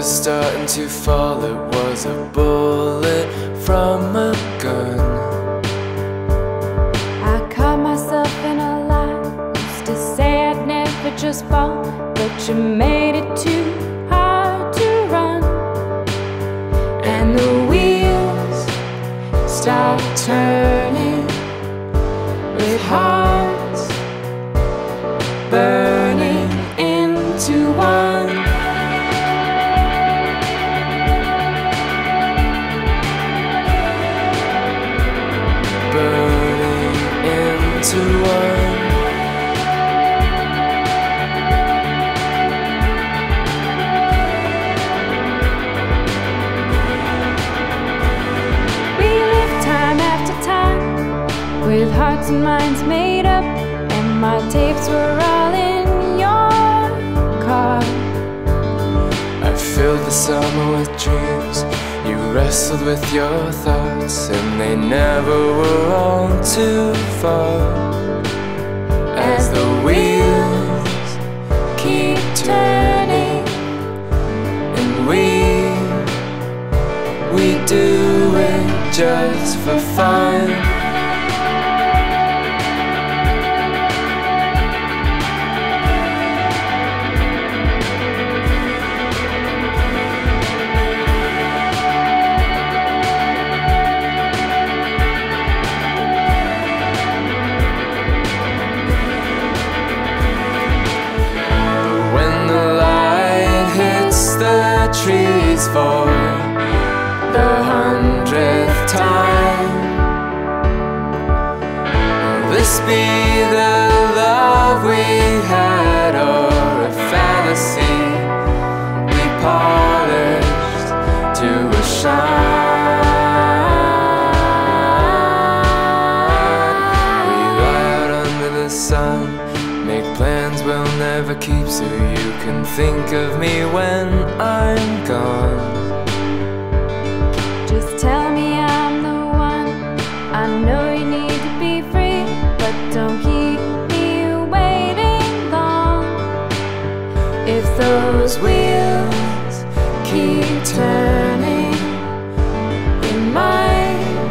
was starting to fall, it was a bullet from a gun. I caught myself in a lie. Used to say I'd never just fall, but you made it too hard to run. And the wheels start turning with hearts burning into one. We live time after time with hearts and minds made up, and my tapes were all in your car. I filled the summer with dreams. You wrestled with your thoughts, and they never were all too far. As the wheels keep turning, and we we do it just for fun. Trees for the hundredth time, will this be the love we had or a fantasy we polished to a shine? We lie under the sun, Make plans we'll never keep so you can think of me when I'm gone. Just tell me I'm the one. I know you need to be free But don't keep me waiting long. If those wheels keep turning It might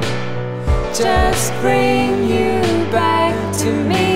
just bring you back to me.